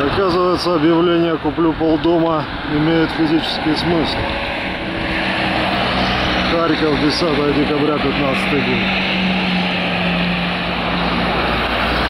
Оказывается, объявление «Куплю полдома» имеет физический смысл. Харьков, 10 декабря 15 день.